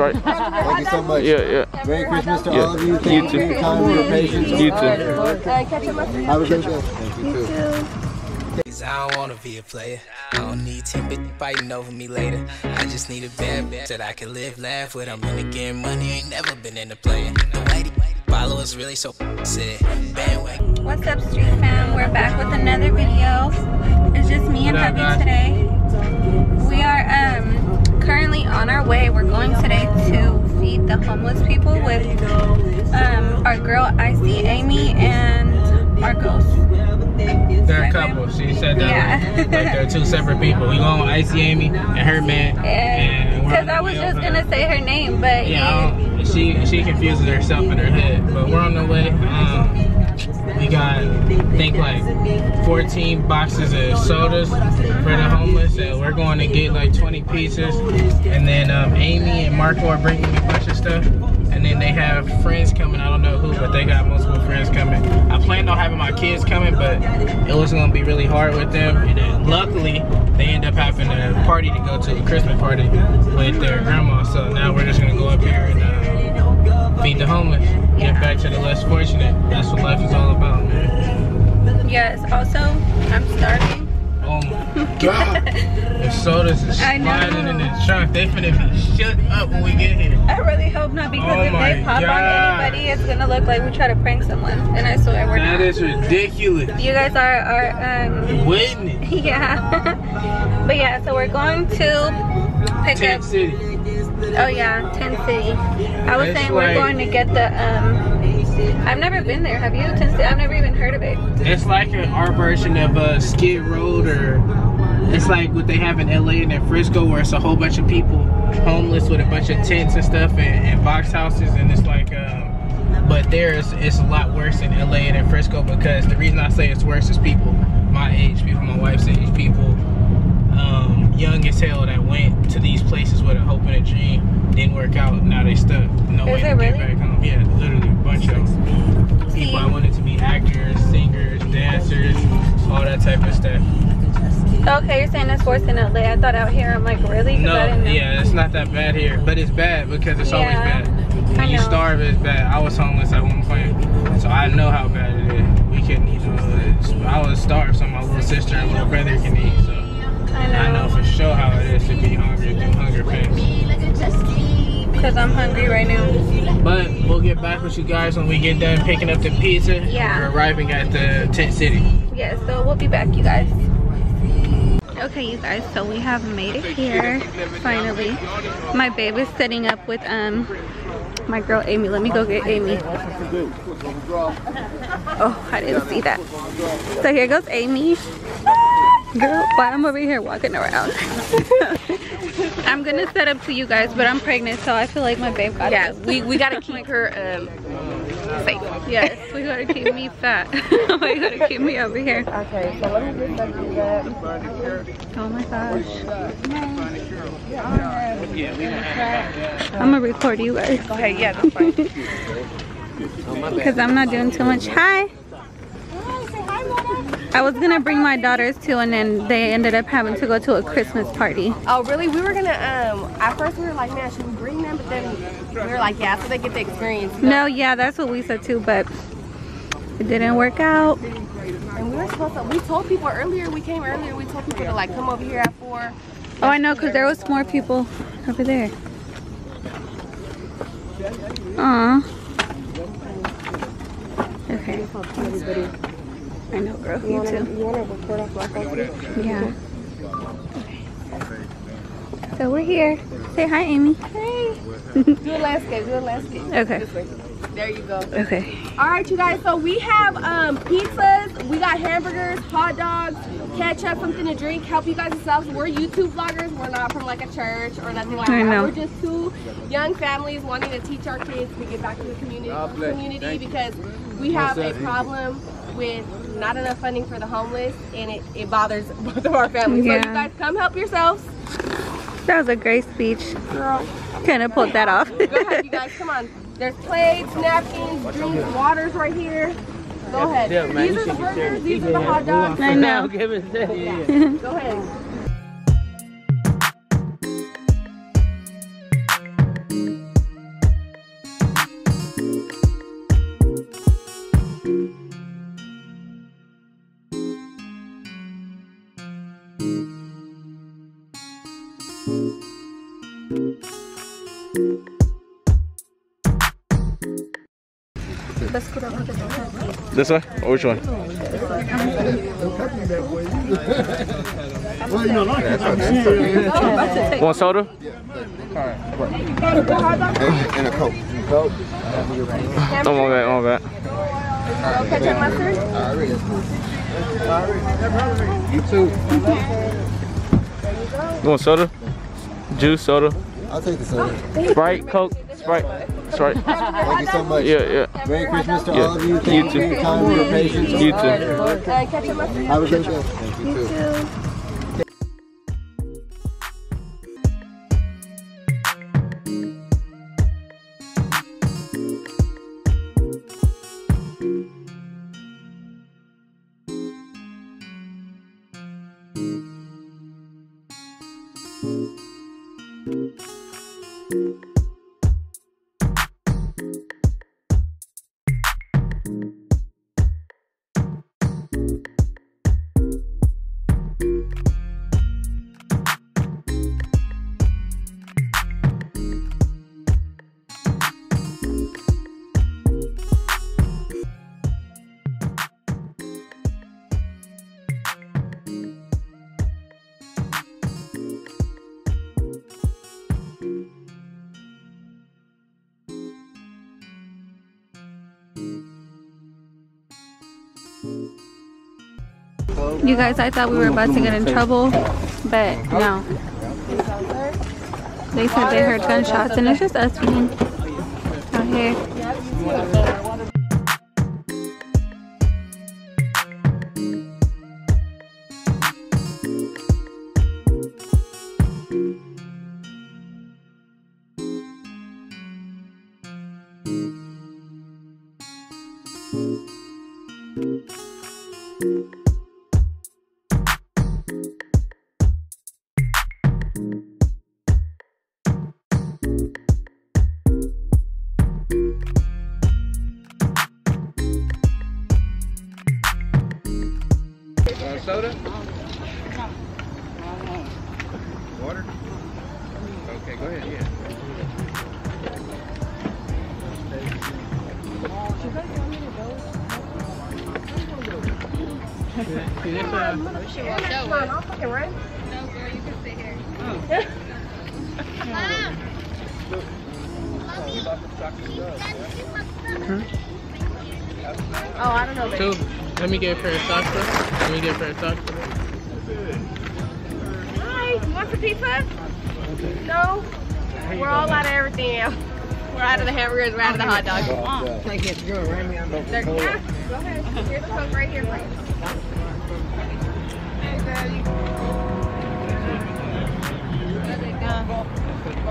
Right. Thank you so much. Yeah, yeah. Merry Christmas to Yeah. all of you. You Thank you too. for your time and your patience. You too. Have a great day. Thank you too. Cause I don't wanna be a player. I don't need 10 bitches fighting over me later. I just need a bad bitch that I can live, laugh with. I'm in the game, money ain't never been in the player. The whitey followers really so said bandwagon. What's up, Street Fam? We're back with another video. It's just me and What hubby today. Currently on our way. We're going today to feed the homeless people with um, our girl Icy Ayme and our ghost. They're a couple. She said that Yeah. like, they're two separate people. We going with Icy Ayme and her man. And Because I was just gonna say her name, but Yeah, she she confuses herself in her head. But we're on the way. Um, we got I think like 14 boxes of sodas for the homeless, and we're going to get like 20 pieces. And then um, Ayme and Marco are bringing a bunch of stuff. And then they have friends coming. I don't know who, but they got multiple friends coming. I planned on having my kids coming, but it was gonna be really hard with them. And then luckily, they end up having a party to go to, a Christmas party with their grandma. So now we're just gonna go up here and uh, feed the homeless, give back to the less fortunate. That's what life is all about, man. yes. Also, I'm starving. Oh my god. the sodas is I sliding in the trunk. They finna be shut up when we get here. I really hope not because Oh if they pop God. on anybody, it's gonna look like we try to prank someone. And I swear we're That not. is ridiculous. You guys are are um Witness. yeah. but yeah, so we're going to pick Tent up City. Oh yeah, Tent City. I was It's saying we're like- going to get the um I've never been there, have you? Tent City? I've never even heard of it. It's like an, our version of uh, Skid Road, or it's like what they have in LA and in Frisco, where it's a whole bunch of people homeless with a bunch of tents and stuff and, and box houses, and it's like. Um, but there it's, it's a lot worse in LA and in Frisco because the reason I say it's worse is people my age, people my wife's age, people um, young as hell that went to these places with a hope and a dream, didn't work out, now they stuck. No Is way to get really? back home. Yeah, literally a bunch of them people I wanted to be actors, singers, dancers, all that type of stuff. Okay, you're saying it's worse in LA. I thought out here I'm like really? No, I didn't know. yeah, it's not that bad here, but it's bad because it's Yeah, always bad. When you starve, it's bad. I was homeless at one point, so I know how bad it is. We couldn't eat. uh, I was starved, so my little sister and little brother can eat. So I know. I know for sure how it is to be hungry through hunger pains. Because I'm hungry right now. But we'll get back with you guys when we get done picking up the pizza. Yeah. We're arriving at the tent city. Yeah, so we'll be back, you guys. Okay, you guys, so we have made it here, finally. My babe is setting up with um my girl Ayme. Let me go get Ayme. Oh, I didn't see that. So here goes Ayme. Girl, why I'm over here walking around. I'm gonna set up to you guys, but I'm pregnant, so I feel like my babe got Yeah, we, we gotta keep her um, safe. Yes, we gotta keep me fat. we gotta keep me over here. Okay, so let me just do that. Oh my gosh. I'm gonna record you guys Go ahead, yeah, that's fine. because I'm not doing too much. Hi. I was gonna bring my daughters too, and then they ended up having to go to a Christmas party. Oh, really? We were gonna, um, at first we were like, man, should we bring them? But then we were like, yeah, so they get the experience. No, yeah, that's what we said too, but it didn't work out. And we were supposed to, we told people earlier, we came earlier, we told people to like come over here at four. Oh, I know, cause there was more people over there. Aw. Okay. I know, girl. You too. You wanna record off my phone? Yeah. So we're here. Say hi, Ayme. Hey. do a landscape, do a landscape. Okay. There you go. Okay. All right, you guys. So we have um, pizzas, we got hamburgers, hot dogs, ketchup, something to drink. Help you guys yourselves. We're YouTube vloggers. We're not from like a church or nothing like I that. know. We're just two young families wanting to teach our kids to give back to the community, community because we have a problem with not enough funding for the homeless, and it, it bothers both of our families. So you guys come help yourselves. That was a great speech. Girl, Kind of pulled that off. go ahead, you guys. Come on. There's plates, napkins, drinks, waters right here. Go ahead. These are the burgers. These are the hot dogs. I know. Go ahead. This way? Or which one? one. Want soda? Alright. And a coke. Coke. Oh, my bad, my bad. Ketchup mustard? You too. You want soda? Juice, soda? I'll take the soda. Sprite, Coke, Sprite, Sprite. Thank you so much. Yeah, yeah. Merry Christmas to Yeah. all of you. You Thank you too. for your time and your patience. You too. Uh, ketchup mustard? Have a good day. Thank you too. You guys, I thought we were about to get in trouble, but no. They said they heard gunshots, and it's just us being out here. See, this, uh, Come on, I'll fucking run. Oh, I don't know. two. Let me get a pair of socks. bro. Let me get a pair of socks. bro. Hi, you want some pizza? No? We're all out of everything now. We're out of the hamburgers, we're out of the hot dogs. Take it, go right me on the yeah, go ahead. Here's the coke right here for you. Hey, baby.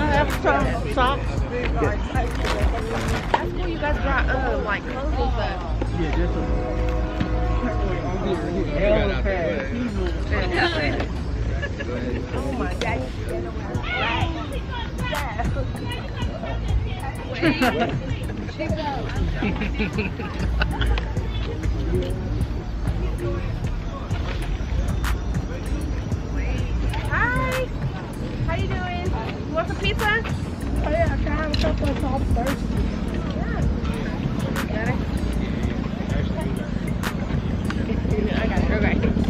That's cool. You guys brought um like clothes and stuff. Oh my god. Hi. How you doing? Want some pizza? Oh yeah, can I have a couple of top first? Yeah. Got it? I got it. Okay.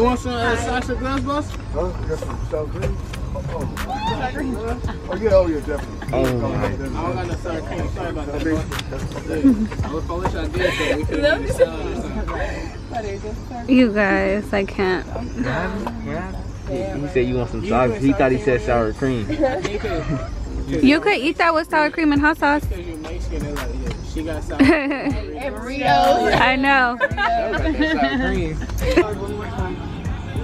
You want some uh, salsa gloves, boss? Huh? Just some sour cream? Oh, oh. oh, yeah, oh, yeah, definitely. Oh, I don't got no sour cream. Sorry about that, boss. I wish- I wish I did, so we could have salad. You guys, I can't. He said you want some sauce. He thought he said sour cream. I think it's You could eat that with sour cream and hot sauce. because you're Mexican. They're like, yeah, she got sour And burritos. I know.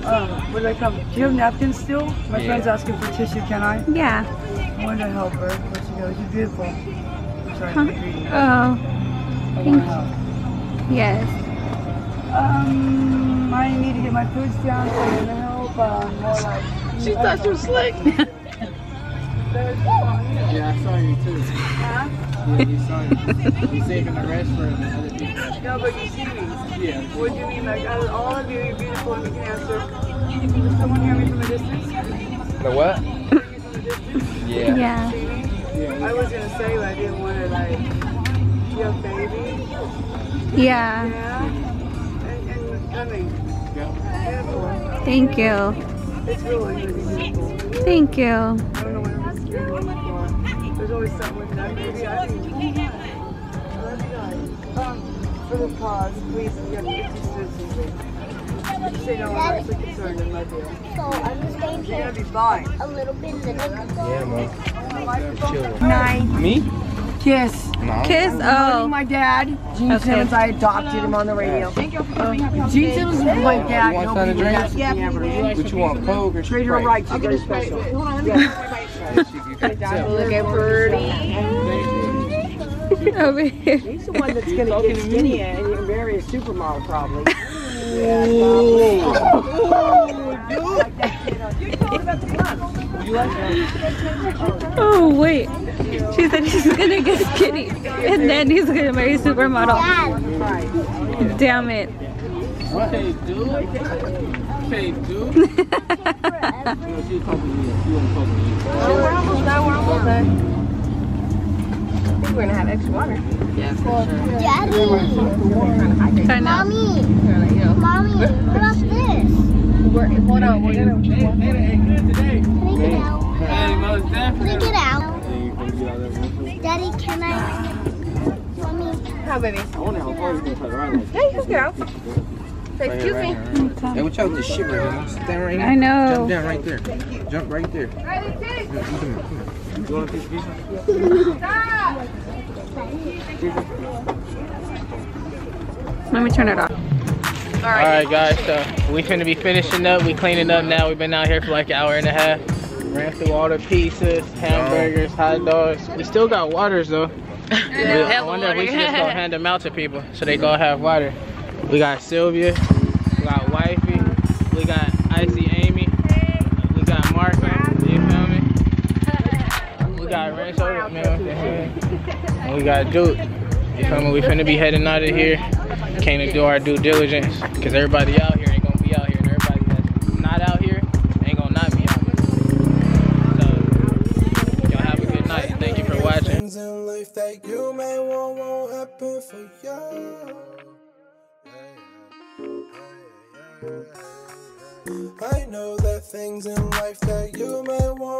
sour cream. Uh, where did I come? Do you have napkins still? My friend's asking for tissue. Can I? Yeah. I want to help her. Where she goes. You're beautiful. I'm sorry. Huh? I'm reading. Oh, Thank you. yes. Um, I need to get my foods down, so I'm gonna help. Um, more like. She thought you were slick. Yeah, I saw you too. Huh? Yeah, you saw you. You saving the rest for other people. No, but you see me. Yeah. What do you mean? Like, out of all of you, you're beautiful and you can answer. Does someone hear me from a distance? The what? Yeah. Yeah. See me? I was gonna say, but I didn't want to, like, you have baby. Yeah. Yeah. And, and coming. Beautiful. Thank you. It's really, really beautiful. Thank you. I don't know what I'm scared of for. There's always something with that. Maybe I think. I love you guys. Um, for the cause, please, you have to consistency. You say no, I'm actually concerned and love you. So I'm just going You're gonna be fine. a little bit in the Yeah, man. Chill. Nine. Me? Kiss. No. Kiss. Oh. My dad, Gene Okay. Simmons, I adopted him on the radio. Uh, Gene Simmons was my dad. You want Nobody something to drink? asked me ever. What you want, Coke or Treat her Sprite? right, she's very special. Looking pretty. Over here. He's the one that's gonna get skinny and you marry a supermodel probably. Oh, wait. She said he's gonna get skinny. And then he's gonna marry a supermodel. Damn it. Okay, dude. Okay, dude. You know, she's talking to you. You want to talk to you. We're almost done. We're almost done. I think we're gonna have extra water. Daddy, I know. mommy, We're like, you know, mommy, what about this? we're, hold on. We're gonna. Hey, hey, hey, good today. Can I get out? Hey, most Can I get out? Daddy, can I? Mommy, Hi, baby. I wonder how far he's gonna try to ride like Hey, let's get out. Say, excuse me. Hey, watch out, this shit right here. Stand right here. I know. Jump down right there. Jump right there. Come on, come on. You want a piece of pizza? Let me turn it off. All right, guys. So we finna be finishing up. We cleaning up now. We've been out here for like an hour and a half. Ran through all the pizzas, hamburgers, hot dogs. We still got waters though. I wonder if we should just go hand them out to people so they go have water. We got Sylvia, And we got Duke. You feel me? We finna be heading out of here. Came to do our due diligence because everybody out here ain't gonna be out here, and everybody that's not out here ain't gonna not be out here. So, y'all have a good night. Thank you for watching. I know that things in life that you may want